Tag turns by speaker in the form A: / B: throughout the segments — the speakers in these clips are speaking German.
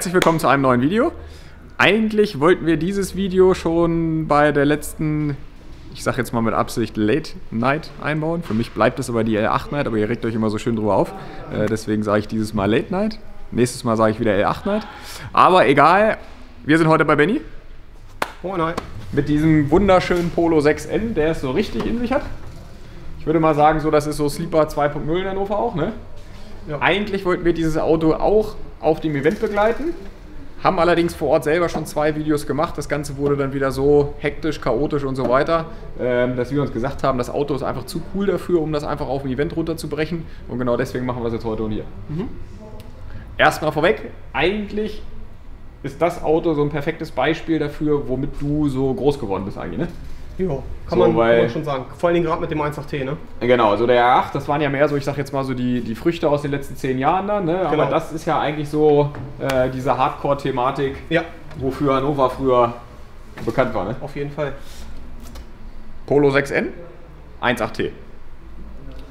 A: Herzlich willkommen zu einem neuen Video. Eigentlich wollten wir dieses Video schon bei der letzten, ich sag jetzt mal mit Absicht Late Night einbauen. Für mich bleibt es aber die L8 Night, aber ihr regt euch immer so schön drüber auf. Äh, deswegen sage ich dieses Mal Late Night. Nächstes Mal sage ich wieder L8 Night. Aber egal, wir sind heute bei Benny.
B: Moin, hi.
A: Mit diesem wunderschönen Polo 6N, der es so richtig in sich hat. Ich würde mal sagen, so das ist so Sleeper 2.0 in Hannover auch, ne?
B: Ja.
A: Eigentlich wollten wir dieses Auto auch auf dem Event begleiten, haben allerdings vor Ort selber schon zwei Videos gemacht. Das Ganze wurde dann wieder so hektisch, chaotisch und so weiter, ähm, dass wir uns gesagt haben, das Auto ist einfach zu cool dafür, um das einfach auf dem Event runterzubrechen. Und genau deswegen machen wir das jetzt heute und hier. Erstmal vorweg, eigentlich ist das Auto so ein perfektes Beispiel dafür, womit du so groß geworden bist eigentlich, ne?
B: Jo, kann,
A: So,
B: man,
A: weil-
B: kann man schon sagen. Vor allen Dingen gerade mit dem 1.8T, ne?
A: Genau, also der R8, das waren ja mehr so, ich sag jetzt mal so die, die Früchte aus den letzten zehn Jahren dann, ne? Aber
B: Genau.
A: das ist ja eigentlich so äh, diese Hardcore-Thematik,
B: Ja,
A: wofür Hannover früher bekannt war, ne?
B: auf jeden Fall.
A: Polo 6N, 1.8T.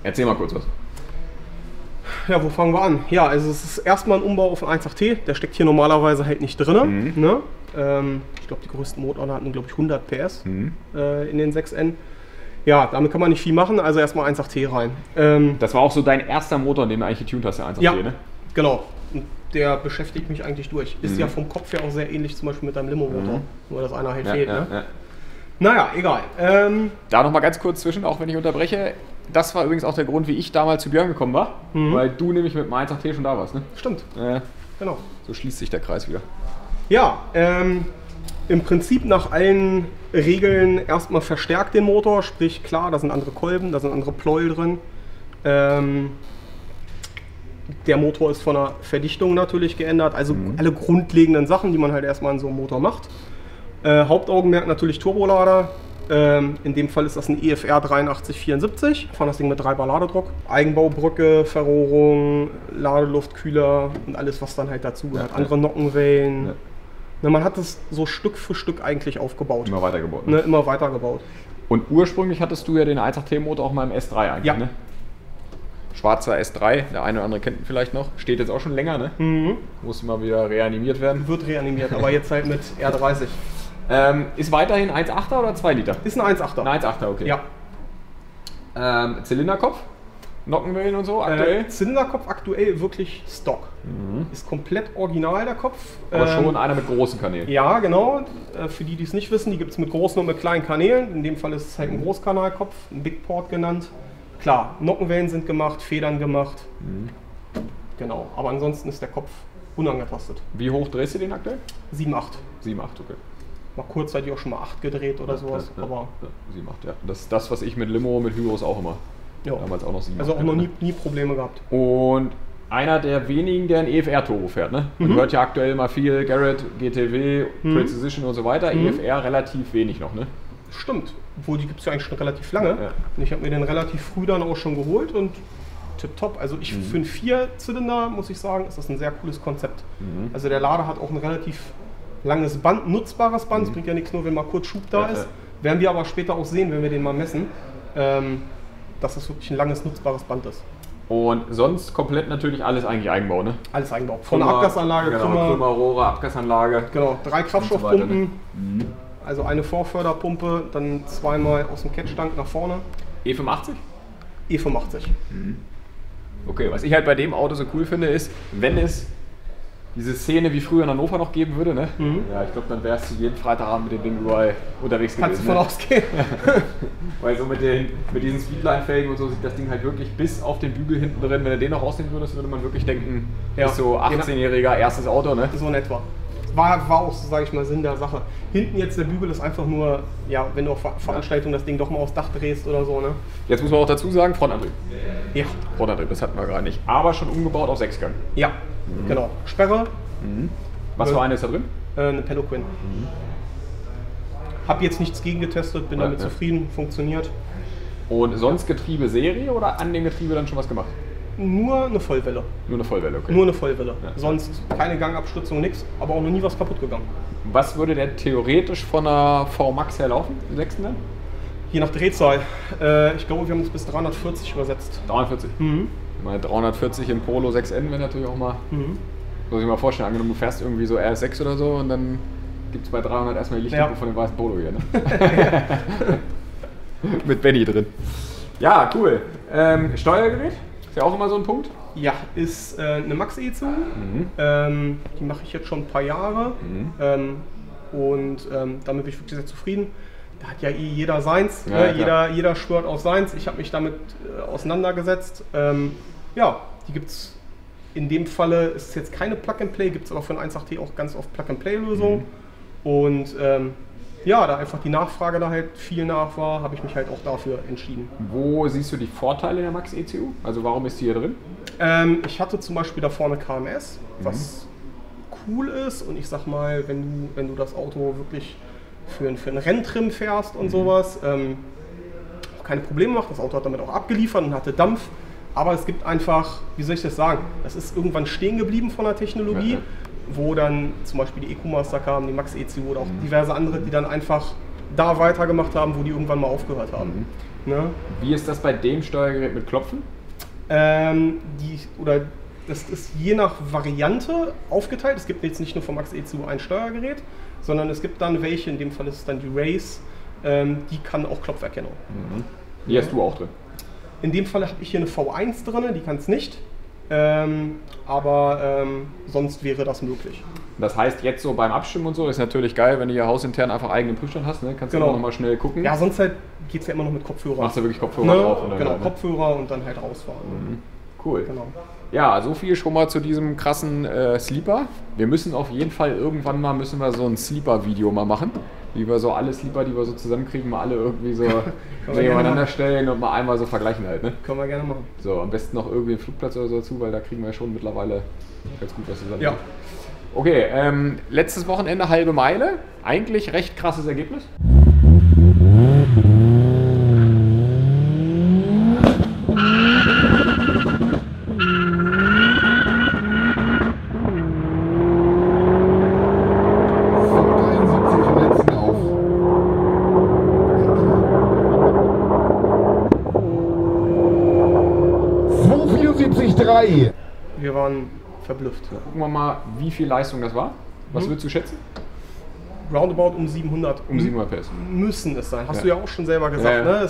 A: Erzähl mal kurz was.
B: Ja, wo fangen wir an? Ja, also es ist erstmal ein Umbau auf den 1.8T. Der steckt hier normalerweise halt nicht drin.
A: Mhm.
B: Ne? Ähm, ich glaube, die größten Motoren hatten, glaube ich, 100 PS
A: Mhm.
B: äh, in den 6N. Ja, damit kann man nicht viel machen, also erstmal 1.8T rein. Ähm,
A: Das war auch so dein erster Motor, den du eigentlich getuned hast, der 1.8T,
B: ja,
A: ne?
B: genau. Und der beschäftigt mich eigentlich durch. Ist
A: Mhm.
B: ja vom Kopf her auch sehr ähnlich zum Beispiel mit deinem Limo-Motor.
A: Mhm.
B: Nur, dass einer halt
A: Ja,
B: fehlt.
A: ja,
B: ne?
A: ja.
B: Naja, egal. Ähm,
A: Da noch mal ganz kurz zwischen, auch wenn ich unterbreche. Das war übrigens auch der Grund, wie ich damals zu Björn gekommen war,
B: Mhm.
A: weil du nämlich mit dem 1.8T schon da warst, ne?
B: stimmt,
A: Äh,
B: genau.
A: so schließt sich der Kreis wieder.
B: Ja, ähm, im Prinzip nach allen Regeln erstmal verstärkt den Motor, sprich klar, da sind andere Kolben, da sind andere Pleuel drin. Ähm, der Motor ist von der Verdichtung natürlich geändert, also alle grundlegenden Sachen, die man halt erstmal in so einem Motor macht. Äh, Hauptaugenmerk natürlich Turbolader. Ähm, in dem Fall ist das ein EFR 8374. Wir fahren das Ding mit 3 Bar Ladedruck. Eigenbaubrücke, Verrohrung, Ladeluftkühler und alles, was dann halt dazugehört.
A: Ja,
B: Andere Nockenwellen.
A: Ja.
B: Ne, man hat es so Stück für Stück eigentlich aufgebaut.
A: Immer weitergebaut. Ne?
B: Ne, immer weitergebaut.
A: Und ursprünglich hattest du ja den 1.8T-Motor auch mal im S3 eigentlich,
B: Ja.
A: ne? Schwarzer S3, der eine oder andere kennt ihn vielleicht noch. Steht jetzt auch schon länger, ne?
B: Mhm.
A: Muss mal wieder reanimiert werden.
B: Wird reanimiert, aber jetzt halt mit R30.
A: Ähm, ist weiterhin 1.8er oder 2 Liter?
B: Ist ein 1.8er.
A: Ein 1.8er, okay.
B: Ja.
A: Ähm, Zylinderkopf, Nockenwellen und so aktuell.
B: Äh, Zylinderkopf aktuell wirklich Stock. Ist komplett original der Kopf.
A: aber
B: Ähm,
A: schon einer mit großen Kanälen.
B: Ja, genau. Äh, Für die, die es nicht wissen, die gibt es mit großen und mit kleinen Kanälen. In dem Fall ist es halt ein Großkanalkopf, ein Big Port genannt. Klar, Nockenwellen sind gemacht, Federn gemacht. Genau, aber ansonsten ist der Kopf unangetastet.
A: Wie hoch drehst du den aktuell?
B: 7,8.
A: 7, 8, okay.
B: Mal kurzzeitig auch schon mal 8 gedreht oder sowas.
A: Ja,
B: Aber
A: ja, 7, 8, ja. Das ist das, was ich mit Limo, mit Hybros auch immer.
B: Ja.
A: Damals auch noch 7,
B: Also
A: 8
B: auch noch nie, nie Probleme gehabt.
A: Und einer der wenigen, der ein EFR-Turbo fährt. Ne? Man
B: Mhm.
A: hört ja aktuell mal viel Garrett, GTW,
B: Mhm.
A: Precision und so weiter.
B: Mhm.
A: EFR relativ wenig noch. Ne?
B: Stimmt. Obwohl, die gibt es ja eigentlich schon relativ lange.
A: Ja.
B: Und ich habe mir den relativ früh dann auch schon geholt und tipptopp. Also ich
A: Mhm.
B: für einen Vierzylinder, muss ich sagen, ist das ein sehr cooles Konzept.
A: Mhm.
B: Also der Lader hat auch ein relativ langes Band, nutzbares Band. Es bringt ja nichts nur, wenn mal kurz Schub da
A: Mhm. Ja,
B: ist. Werden wir aber später auch sehen, wenn wir den mal messen, ähm, dass das wirklich ein langes, nutzbares Band ist.
A: Und sonst komplett natürlich alles eigentlich Eigenbau. Ne?
B: Alles eingebaut. Von der
A: Krümmer-
B: Abgasanlage,
A: genau,
B: Krümmer,
A: Krümmer, Rohre, Abgasanlage.
B: genau, drei Kraftstoffpumpen.
A: So
B: Also eine Vorförderpumpe, dann zweimal aus dem Catchtank nach vorne.
A: E85?
B: E85.
A: Okay, was ich halt bei dem Auto so cool finde, ist, wenn es diese Szene wie früher in Hannover noch geben würde, ne?
B: Mhm.
A: Ja, ich glaube, dann wärst du jeden Freitagabend mit dem Ding überall unterwegs
B: Kannst du
A: gewesen.
B: von
A: ne?
B: ausgehen.
A: Weil so mit, den, mit diesen Speedline-Felgen und so sieht das Ding halt wirklich bis auf den Bügel hinten drin. Wenn du den noch rausnehmen würdest, würde man wirklich denken,
B: Ja.
A: ist so 18-jähriger erstes Auto, ne?
B: So in etwa. War, war auch, sage ich mal, Sinn der Sache. Hinten jetzt der Bügel ist einfach nur, ja, wenn du auf Ver- Veranstaltungen das Ding doch mal aufs Dach drehst oder so, ne?
A: Jetzt muss man auch dazu sagen, Frontantrieb.
B: Ja.
A: Frontantrieb, das hatten wir gerade nicht. Aber schon umgebaut auf Sechsgang.
B: Ja, genau. Sperre,
A: Was
B: Ja.
A: für eine ist da drin?
B: äh, eine Peloquin. Hab jetzt nichts gegen getestet, bin
A: Ja,
B: damit
A: ja.
B: zufrieden, funktioniert.
A: Und sonst Getriebe Serie oder an dem Getriebe dann schon was gemacht?
B: Nur eine Vollwelle.
A: Nur eine Vollwelle, okay.
B: Nur eine Vollwelle.
A: Ja.
B: Sonst keine Gangabstützung, nix, aber auch noch nie was kaputt gegangen.
A: Was würde der theoretisch von einer V-Max her laufen, im sechsten dann?
B: Je nach Drehzahl. Äh, ich glaube, wir haben uns bis 340 übersetzt.
A: 340.
B: Mhm.
A: Mal 340 im Polo 6N wäre natürlich auch mal
B: Mhm.
A: Muss ich mir mal vorstellen, angenommen, du fährst irgendwie so RS6 oder so und dann gibt es bei 300 erstmal die Lichtlupe
B: Ja.
A: von dem weißen Polo hier. Ne? Mit Benny drin. Ja, cool. Ähm, Steuergerät? Ist ja auch immer so ein Punkt.
B: Ja, ist äh, eine Max ECU.
A: Mhm.
B: Ähm, die mache ich jetzt schon ein paar Jahre.
A: Mhm.
B: Ähm, und ähm, damit bin ich wirklich sehr zufrieden. Da hat ja eh jeder seins.
A: Ja,
B: ne? jeder, jeder schwört auf seins. Ich habe mich damit äh, auseinandergesetzt. Ähm, ja, die gibt es in dem Falle, ist es jetzt keine Plug-and-Play, gibt es aber für den 1.8T auch ganz oft Plug-and-Play-Lösungen.
A: Mhm.
B: Und ähm, ja, da einfach die Nachfrage da halt viel nach war, habe ich mich halt auch dafür entschieden.
A: Wo siehst du die Vorteile der Max ECU? Also warum ist die hier drin?
B: Ähm, ich hatte zum Beispiel da vorne KMS, was
A: Mhm.
B: cool ist. Und ich sag mal, wenn du, wenn du das Auto wirklich für, für einen Renntrim fährst
A: Mhm.
B: und sowas, ähm, auch keine Probleme macht. Das Auto hat damit auch abgeliefert und hatte Dampf. Aber es gibt einfach, wie soll ich das sagen, das ist irgendwann stehen geblieben von der Technologie,
A: Ja,
B: wo dann zum Beispiel die EcoMaster kamen, die Max ECU oder auch
A: Mhm.
B: diverse andere, die dann einfach da weitergemacht haben, wo die irgendwann mal aufgehört haben.
A: Mhm.
B: Ne?
A: Wie ist das bei dem Steuergerät mit Klopfen?
B: Ähm, die, oder das ist je nach Variante aufgeteilt. Es gibt jetzt nicht nur vom Max ECU ein Steuergerät, sondern es gibt dann welche, in dem Fall ist es dann die Race, ähm, die kann auch Klopferkennung.
A: Die hast du auch drin.
B: In dem Fall habe ich hier eine V1 drin, die kann es nicht. Ähm, aber ähm, sonst wäre das möglich.
A: Das heißt, jetzt so beim Abstimmen und so ist natürlich geil, wenn du hier hausintern einfach eigenen Prüfstand hast. Ne? Kannst du
B: Genau.
A: auch nochmal schnell gucken.
B: Ja, sonst halt geht es ja immer noch mit Kopfhörer.
A: Machst du wirklich Kopfhörer
B: ne?
A: drauf
B: Genau,
A: halt, ne?
B: Kopfhörer und dann halt rausfahren.
A: Cool.
B: Genau.
A: Ja, so viel schon mal zu diesem krassen äh, Sleeper. Wir müssen auf jeden Fall irgendwann mal müssen wir so ein Sleeper-Video mal machen. Wie wir so alle Sleeper, die wir so zusammenkriegen, mal alle irgendwie so nebeneinander stellen und mal einmal so vergleichen halt. Ne?
B: Können wir gerne machen.
A: So, am besten noch irgendwie einen Flugplatz oder so dazu, weil da kriegen wir schon mittlerweile ganz gut was zusammen.
B: Ja.
A: Okay, ähm, letztes Wochenende halbe Meile. Eigentlich recht krasses Ergebnis.
C: im letzten auf. drei.
B: Wir waren verblüfft.
A: Gucken wir mal, wie viel Leistung das war. Was
B: Mhm.
A: würdest du schätzen?
B: Roundabout um 700.
A: Um 700 PS.
B: Müssen es sein. Hast
A: Ja.
B: du ja auch schon selber gesagt,
A: Ja, ja.
B: ne?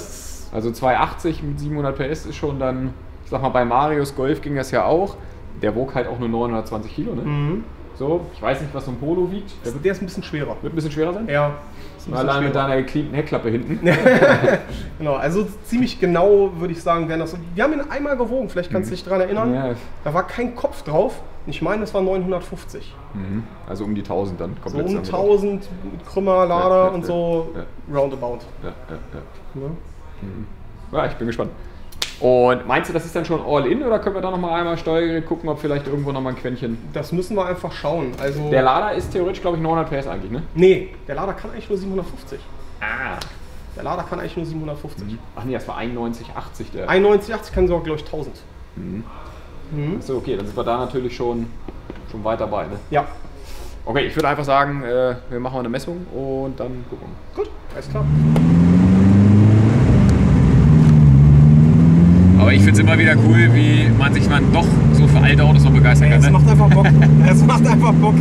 A: Also 280 mit 700 PS ist schon dann, ich sag mal, bei Marius Golf ging das ja auch. Der wog halt auch nur 920 Kilo, ne?
B: mhm.
A: So, ich weiß nicht, was so ein Polo wiegt. Der
B: Der ist ein bisschen schwerer.
A: wird ein bisschen schwerer sein.
B: Ja.
A: Allein mit deiner gecleanten Heckklappe hinten.
B: Genau, also ziemlich genau würde ich sagen, wären das so. Wir haben ihn einmal gewogen, vielleicht kannst du dich daran erinnern.
A: Mhm. Ja,
B: Da war kein Kopf drauf. Ich meine, es war 950.
A: mhm. Also um die 1000 dann
B: So
A: komplett
B: um
A: zusammengebracht.
B: 1000 mit Krümmer, Lader
A: Ja, ja,
B: und
A: ja.
B: so roundabout.
A: Ja, ja, ja.
B: Ne?
A: Ja, ich bin gespannt. Und meinst du, das ist dann schon all in oder können wir da nochmal einmal Steuergerät gucken, ob vielleicht irgendwo nochmal ein Quäntchen.
B: Das müssen wir einfach schauen. Also,
A: Der Lader ist theoretisch, glaube ich, 900 PS eigentlich, ne?
B: nee, der Lader kann eigentlich nur 750.
A: Ah.
B: Der Lader kann eigentlich nur 750.
A: Ach nee, das war 91,80 der.
B: 91, 80 kann sogar, glaube ich, 1000.
A: Mhm.
B: Mhm.
A: So, okay, dann sind wir da natürlich schon, schon weit dabei, ne?
B: Ja,
A: Okay, ich würde einfach sagen, äh, wir machen mal eine Messung und dann gucken wir.
B: gut, alles klar.
A: Aber ich finde es immer wieder cool, wie man sich man doch so für alte Autos noch begeistern kann.
B: es
A: Ne?
B: macht einfach Bock. es macht einfach Bock.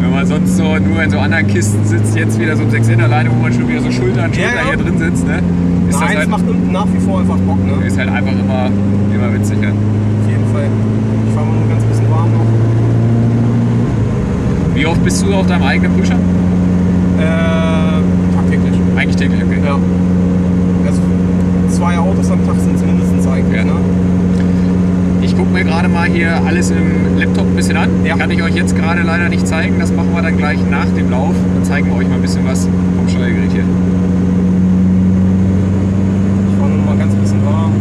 A: Wenn man sonst so nur in so anderen Kisten sitzt, jetzt wieder so im 6 alleine, wo man schon wieder so Schulter an Schulter
B: Ja, ja.
A: hier drin sitzt, ne? Ist
B: Nein,
A: das
B: es
A: halt,
B: macht nach wie vor einfach Bock, ne?
A: ist halt einfach immer, immer witzig.
B: Fall. Ich fahre mal nur ganz bisschen warm noch.
A: Wie oft bist du auf deinem eigenen Prüfstand?
B: Äh, tagtäglich.
A: Eigentlich täglich, okay.
B: Ja. Also zwei Autos am Tag sind es mindestens eigentlich,
A: Ja.
B: ne?
A: Ich gucke mir gerade mal hier alles im Laptop ein bisschen an.
B: Ja.
A: Kann ich euch jetzt gerade leider nicht zeigen. Das machen wir dann gleich nach dem Lauf. Dann zeigen wir euch mal ein bisschen was vom Steuergerät hier.
B: Ich fahre nur mal ganz bisschen warm.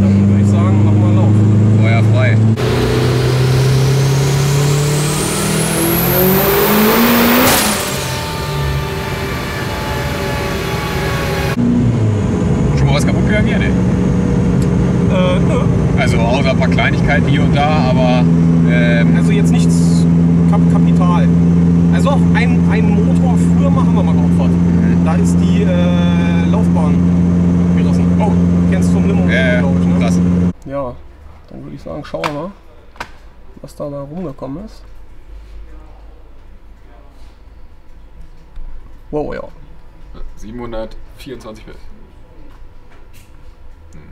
B: Dann würde ich sagen, machen wir Lauf.
A: Feuer frei. Schon mal was kaputt gegangen hier? Ne?
B: Äh, nö.
A: Also außer ein paar Kleinigkeiten hier und da, aber ähm,
B: Also jetzt nichts Kap Kapital. Also auch ein, ein Motor früher mal haben wir mal geopfert. Da ist die äh, Laufbahn gerissen. Oh, kennst du vom Limo,
A: äh,
B: glaube ich, ne?
A: krass.
B: Ja, Dann würde ich sagen, schauen wir mal, was da, da rumgekommen ist. Wow, ja,
A: 724 PS.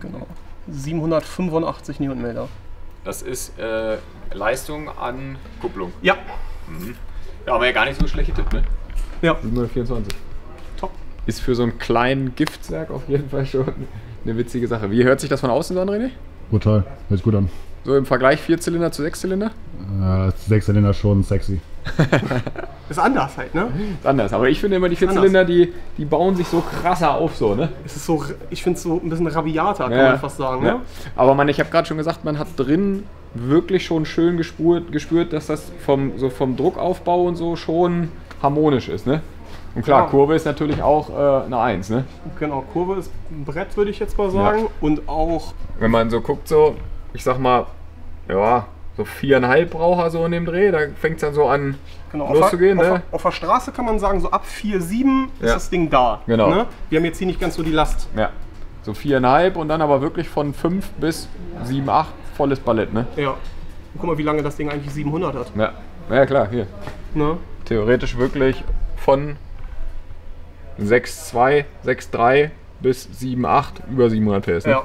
B: genau. 785 Newtonmeter.
A: Das ist äh, Leistung an Kupplung.
B: Ja,
A: Ja, aber ja gar nicht so schlecht getippt, ne?
B: ja,
A: 724. Ist für so einen kleinen Giftzwerg auf jeden Fall schon eine witzige Sache. Wie hört sich das von außen an, René?
C: Brutal. Hört sich gut an.
A: So im Vergleich Vierzylinder zu Sechszylinder?
C: Äh, Sechszylinder schon sexy.
B: Ist anders halt, ne?
A: Ist anders. Aber ich finde immer, die. Vierzylinder, die, die bauen sich so krasser auf, so, ne?
B: Es ist so, ich finde es so ein bisschen rabiater, kann
A: Ja.
B: man fast sagen,
A: Ja.
B: ne?
A: Aber man, ich habe gerade schon gesagt, man hat drin wirklich schon schön gespürt, gespürt dass das vom, so vom Druckaufbau und so schon harmonisch ist, ne? Und klar,
B: Ja.
A: Kurve ist natürlich auch äh, eine Eins, ne?
B: Genau, Kurve ist ein Brett, würde ich jetzt mal sagen. Und auch,
A: Wenn man so guckt, so, ich sag mal, ja, so viereinhalb braucht er so in dem Dreh, da fängt es dann so an
B: genau, auf,
A: loszugehen,
B: der-
A: ne?
B: auf, der- auf der Straße kann man sagen, so ab 4,7 ist
A: Ja.
B: das Ding da.
A: Genau.
B: Ne? Wir haben jetzt hier nicht ganz so die Last.
A: Ja, so viereinhalb und dann aber wirklich von fünf bis sieben, acht volles Ballett, ne?
B: Ja. Und guck mal, wie lange das Ding eigentlich 700 hat.
A: Ja, ja klar, hier.
B: Ne?
A: Theoretisch wirklich von 6,2, 6,3 bis 7,8 über 700 PS, ne?
B: Ja.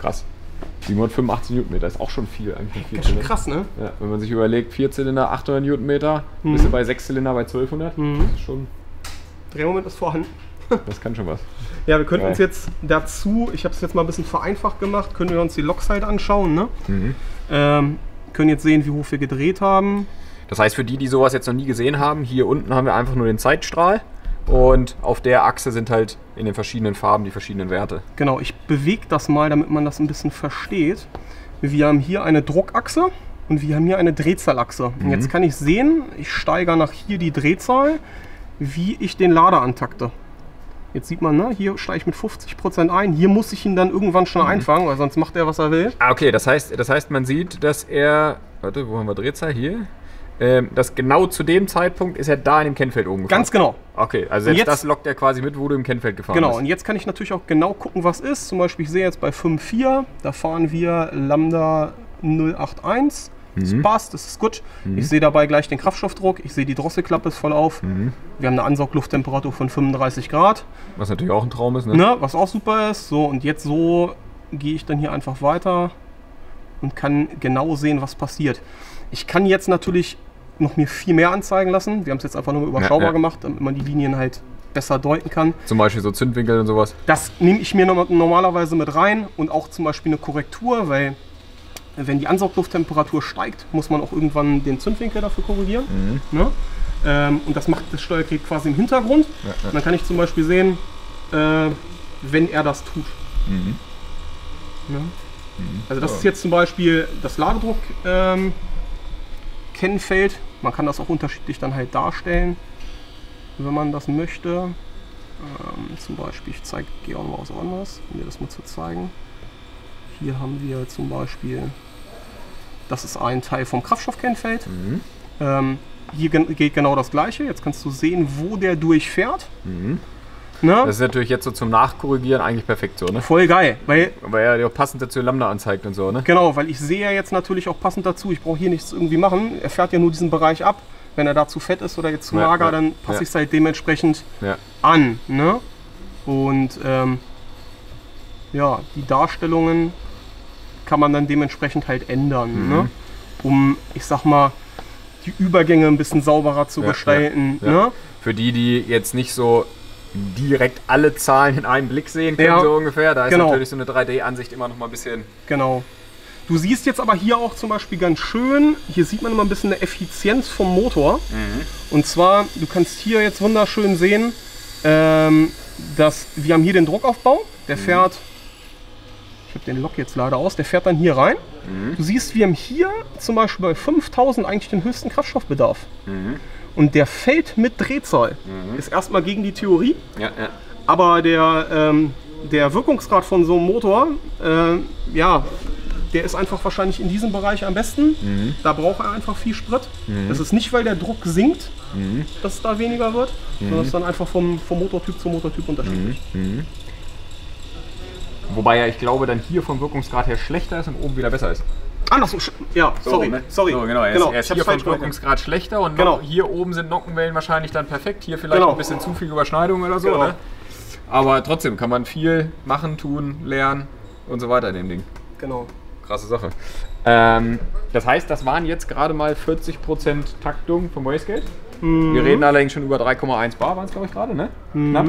A: Krass. 785 Newtonmeter ist auch schon viel eigentlich.
B: schön
A: Vierzylinder.
B: krass, ne?
A: Ja, wenn man sich überlegt, Vierzylinder 800 Newtonmeter,
B: Mhm.
A: bist du bei Sechszylinder bei 1200. Das ist schon,
B: Drehmoment ist vorhanden.
A: das kann schon was.
B: Ja, wir könnten uns jetzt dazu, ich habe es jetzt mal ein bisschen vereinfacht gemacht, können wir uns die Lokside anschauen, ne?
A: Mhm.
B: Ähm, können jetzt sehen, wie hoch wir gedreht haben.
A: Das heißt, für die, die sowas jetzt noch nie gesehen haben, hier unten haben wir einfach nur den Zeitstrahl und auf der Achse sind halt in den verschiedenen Farben die verschiedenen Werte.
B: Genau, ich bewege das mal, damit man das ein bisschen versteht. Wir haben hier eine Druckachse und wir haben hier eine Drehzahlachse. Und jetzt kann ich sehen, ich steigere nach hier die Drehzahl, wie ich den Lader antakte. Jetzt sieht man, ne, hier steige ich mit 50% ein. Hier muss ich ihn dann irgendwann schon einfangen, weil sonst macht er, was er will.
A: Ah, okay, das heißt, das heißt, man sieht, dass er. Warte, wo haben wir Drehzahl? Hier. Ähm, dass genau zu dem Zeitpunkt ist er da in dem Kennfeld oben gefahren.
B: Ganz genau.
A: Okay, also
B: Und
A: jetzt, das lockt er quasi mit, wo du im Kennfeld gefahren
B: Genau,
A: bist.
B: und jetzt kann ich natürlich auch genau gucken, was ist. Zum Beispiel, ich sehe jetzt bei 5.4, da fahren wir Lambda 081. Das passt, das ist gut. Ich sehe dabei gleich den Kraftstoffdruck, ich sehe die Drosselklappe ist voll auf. Wir haben eine Ansauglufttemperatur von 35 Grad,
A: Was natürlich auch ein Traum ist, ne?
B: ne, was auch super ist. So, und jetzt so gehe ich dann hier einfach weiter und kann genau sehen, was passiert. Ich kann jetzt natürlich noch mir viel mehr anzeigen lassen. Wir haben es jetzt einfach nur überschaubar
A: ja.
B: gemacht, damit man die Linien halt besser deuten kann.
A: Zum Beispiel so Zündwinkel und sowas.
B: Das nehme ich mir norm- normalerweise mit rein und auch zum Beispiel eine Korrektur, weil wenn die Ansauglufttemperatur steigt, muss man auch irgendwann den Zündwinkel dafür korrigieren. Ne? Ähm, und das macht das Steuergerät quasi im Hintergrund. Und dann kann ich zum Beispiel sehen, äh, wenn er das tut. Ne? Also das ist jetzt zum Beispiel das Ladedruck ähm, Kennfeld. Man kann das auch unterschiedlich dann halt darstellen, wenn man das möchte. Ähm, zum Beispiel, ich zeige, gehe auch mal was anderes, um dir das mal zu zeigen. Hier haben wir zum Beispiel, das ist ein Teil vom Kraftstoffkennfeld. Ähm, hier gen geht genau das gleiche. Jetzt kannst du sehen, wo der durchfährt. Ne?
A: Das ist natürlich jetzt so zum Nachkorrigieren eigentlich perfekt so, ne?
B: Voll geil, weil
A: Weil er ja auch passend dazu Lambda anzeigt und so, ne?
B: Genau, weil ich sehe ja jetzt natürlich auch passend dazu, ich brauche hier nichts irgendwie machen. Er fährt ja nur diesen Bereich ab. Wenn er da zu fett ist oder jetzt zu
A: Ja,
B: mager,
A: ja,
B: dann passe
A: ja.
B: ich es halt dementsprechend an. Ne? Und ähm, ja, die Darstellungen kann man dann dementsprechend halt ändern,
A: Mhm.
B: ne? um, ich sag mal, die Übergänge ein bisschen sauberer zu
A: Ja,
B: gestalten.
A: ja, ja.
B: Ne?
A: Für die, die jetzt nicht so direkt alle Zahlen in einem Blick sehen können,
B: Ja,
A: so ungefähr, da ist
B: genau.
A: natürlich so eine 3D-Ansicht immer noch mal ein bisschen.
B: Genau. Du siehst jetzt aber hier auch zum Beispiel ganz schön, hier sieht man immer ein bisschen eine Effizienz vom Motor. Und zwar, du kannst hier jetzt wunderschön sehen, ähm, dass wir haben hier den Druckaufbau, der fährt, ich habe den Lok jetzt leider aus, der fährt dann hier rein. Du siehst, wir haben hier zum Beispiel bei 5000 eigentlich den höchsten Kraftstoffbedarf. Und der fällt mit Drehzahl. Ist erstmal gegen die Theorie,
A: Ja, ja.
B: aber der, ähm, der Wirkungsgrad von so einem Motor, äh, ja, der ist einfach wahrscheinlich in diesem Bereich am besten. Da braucht er einfach viel Sprit. Das ist nicht, weil der Druck sinkt, dass es da weniger wird, sondern es ist dann einfach vom, vom Motortyp zu Motortyp unterschiedlich.
A: Wobei ja, ich glaube, dann hier vom Wirkungsgrad her schlechter ist und oben wieder besser ist.
B: Ah, noch so, ja, sorry,
A: ne?
B: sorry.
A: So, genau, er ist, er ist hier vom. Wirkungsgrad schlechter und
B: Genau.
A: hier oben sind Nockenwellen wahrscheinlich dann perfekt. Hier vielleicht
B: Genau.
A: ein bisschen zu viel Überschneidung oder so.
B: Genau.
A: Ne? Aber trotzdem kann man viel machen, tun, lernen und so weiter in dem Ding.
B: Genau.
A: Krasse Sache. Ähm, das heißt, das waren jetzt gerade mal 40% Taktung vom Wastegate.
B: Mhm.
A: Wir reden allerdings schon über 3,1 Bar, waren es glaube ich gerade, ne? Knapp.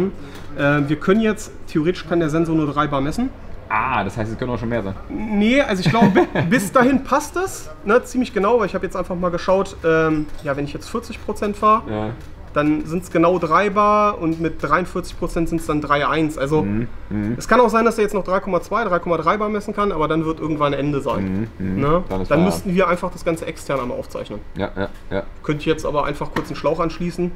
B: Äh, wir können jetzt, theoretisch kann der Sensor nur 3 Bar messen.
A: Ah, das heißt, es können auch schon mehr sein.
B: Nee, also ich glaube, bi- bis dahin passt es ne, ziemlich genau, weil ich habe jetzt einfach mal geschaut, ähm, ja, wenn ich jetzt 40% fahre,
A: Ja.
B: dann sind es genau 3 Bar und mit 43% sind es dann 3,1. Also
A: Mhm,
B: es kann auch sein, dass er jetzt noch 3,2, 3,3 Bar messen kann, aber dann wird irgendwann Ende sein. Ne?
A: Mhm, Dann
B: Dann,
A: Feierabend.
B: müssten wir einfach das Ganze extern einmal aufzeichnen.
A: Ja, ja, ja.
B: Könnte ich jetzt aber einfach kurz einen Schlauch anschließen.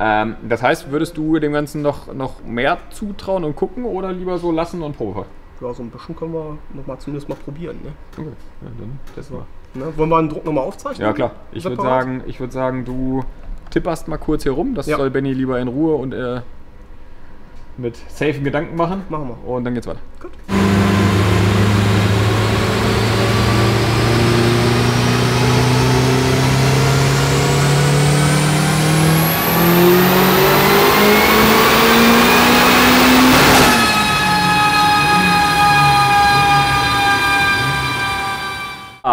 A: Ähm, das heißt, würdest du dem Ganzen noch, noch mehr zutrauen und gucken oder lieber so lassen und Probefahrt?
B: Ja, so ein bisschen können wir noch mal zumindest mal probieren. Ne?
A: Okay, ja, dann testen wir.
B: Ne? Wollen wir den Druck nochmal aufzeichnen?
A: Ja klar, ich würde sagen, ich würd sagen, du tipperst mal kurz hier rum. Das
B: Ja.
A: soll Benny lieber in Ruhe und äh, mit safen Gedanken machen.
B: Machen wir.
A: Und dann geht's weiter.
B: Gut.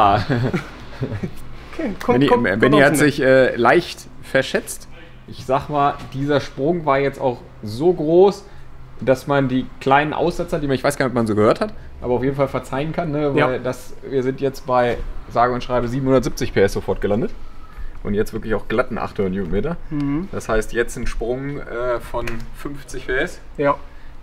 A: Ah,
B: Okay, komm,
A: Benny,
B: komm,
A: Benny
B: komm
A: hat sich äh, leicht verschätzt. Ich sag mal, dieser Sprung war jetzt auch so groß, dass man die kleinen Aussetzer, die man, ich weiß gar nicht, ob man so gehört hat, aber auf jeden Fall verzeihen kann, ne? weil
B: Ja.
A: das, wir sind jetzt bei, sage und schreibe, 770 PS sofort gelandet. Und jetzt wirklich auch glatten 800 Newtonmeter.
B: Mhm.
A: Das heißt, jetzt ein Sprung äh, von 50 PS.
B: Ja,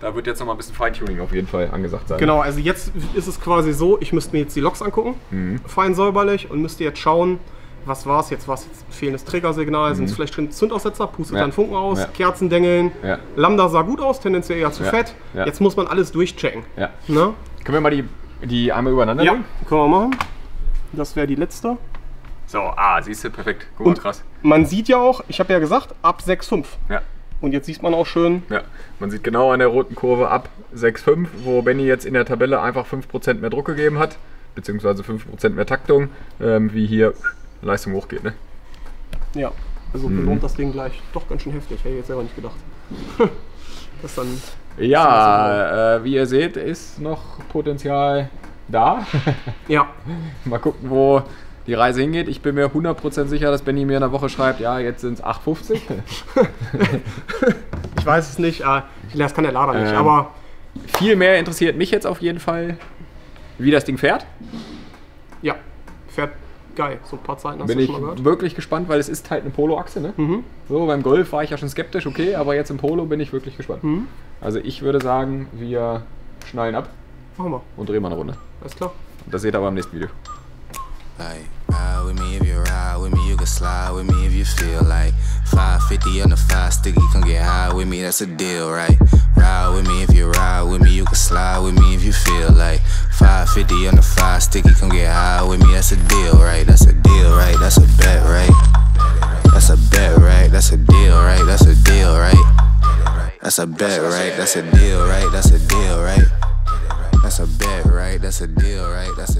A: Da wird jetzt noch mal ein bisschen Feintuning auf jeden Fall angesagt sein.
B: genau. Also jetzt ist es quasi so, ich müsste mir jetzt die Loks angucken,
A: Mhm.
B: fein säuberlich und müsste jetzt schauen, was war es jetzt? War es jetzt fehlendes Triggersignal? Sind es vielleicht drin Zündaussetzer? Pustet
A: Mhm. Ja.
B: dann Funken aus?
A: Ja.
B: Kerzendengeln?
A: Ja.
B: Lambda sah gut aus, tendenziell eher zu
A: Ja.
B: fett. Jetzt muss man alles durchchecken.
A: Ja.
B: Ne?
A: Können wir mal die, die einmal übereinander
B: Ja,
A: legen?
B: können wir machen. Das wäre die letzte.
A: So, ah, siehst du, perfekt. Guck mal,
B: Und
A: krass.
B: man sieht ja auch, ich habe ja gesagt, ab 6,5.
A: Ja.
B: Und jetzt sieht man auch schön,
A: Ja, man sieht genau an der roten Kurve ab 6,5, wo Benny jetzt in der Tabelle einfach 5% mehr Druck gegeben hat, beziehungsweise 5% mehr Taktung, ähm, wie hier Leistung hochgeht. Ne?
B: ja, also
A: Mhm.
B: belohnt das Ding gleich doch ganz schön heftig. Hätte ich jetzt selber nicht gedacht. das dann,
A: Ja, äh, wie ihr seht, ist noch Potenzial da.
B: ja,
A: Mal gucken, wo die Reise hingeht. Ich bin mir 100% sicher, dass Benny mir in der Woche schreibt, ja, jetzt sind es 8,50.
B: ich weiß es nicht. Äh, das kann der Lader nicht,
A: Ähm,
B: aber
A: Viel mehr interessiert mich jetzt auf jeden Fall, wie das Ding fährt.
B: ja, fährt geil. So ein paar Zeiten hast
A: Bin
B: du
A: ich
B: schon mal gehört.
A: wirklich gespannt, weil es ist halt eine Polo-Achse. Ne?
B: Mhm.
A: So, beim Golf war ich ja schon skeptisch, okay, aber jetzt im Polo bin ich wirklich gespannt.
B: Mhm.
A: Also ich würde sagen, wir schnallen ab
B: Machen wir.
A: und drehen mal eine Runde.
B: Alles klar.
A: Das seht ihr aber im nächsten Video.
D: Like, ride with me if you ride with me, you can slide with me if you feel like 550 on the five sticky, come get high with me, that's a deal, right? Ride with me if you ride with me, you can slide with me if you feel like 550 on the five sticky, come get high with me, that's a deal, right? That's a deal, right? That's a bet, right? That's a bet, right? That's a deal, right? That's a deal, right? That's a bet, right? That's a deal, right? That's a deal, right? That's a bet, right? That's a deal, right? That's